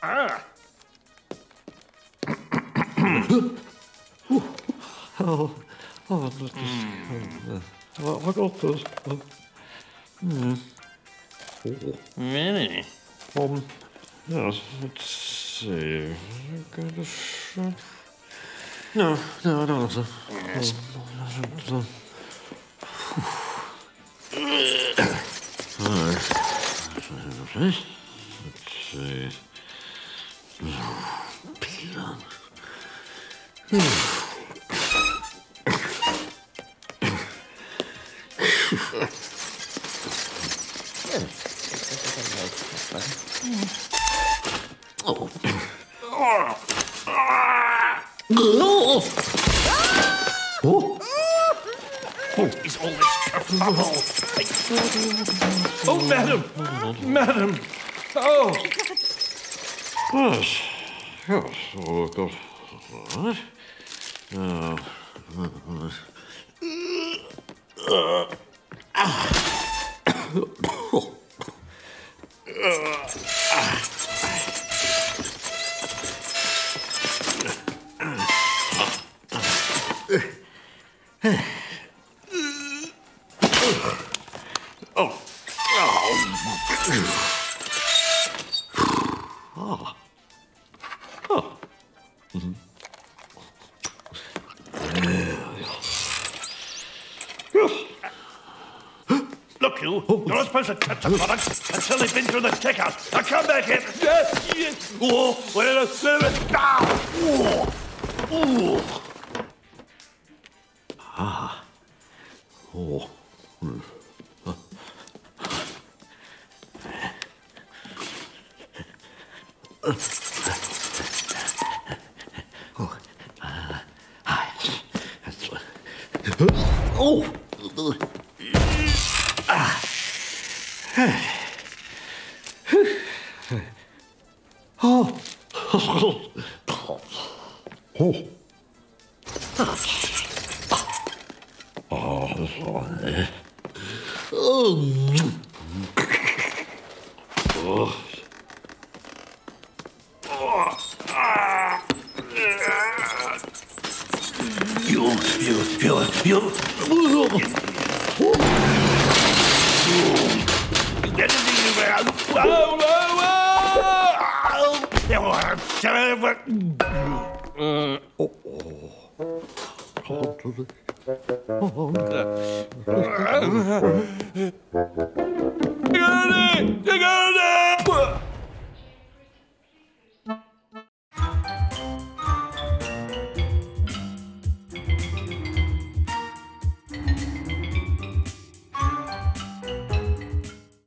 Ah. Ja, ja, det, vad, vad gott. det- Mm. Really? Om, ja, let's see. Kanske... No, no, no, alltså. Yes. Let's see. Pillar. Is all this kerfuffle? Oh, madam! Madam! Oh! Yes. Yes. Oh, God. Right. Ja. Look, you! You're not supposed to touch the product until they've been through the checkout. Now come back here! Yes, yes. Oh, wait a minute, wait a minute! Ah! Oh! Oh! Oh! Oh! Oh! Oh, das war... Oh! Oh! You, you, you, you. The air. Oh, oh, oh. Uh,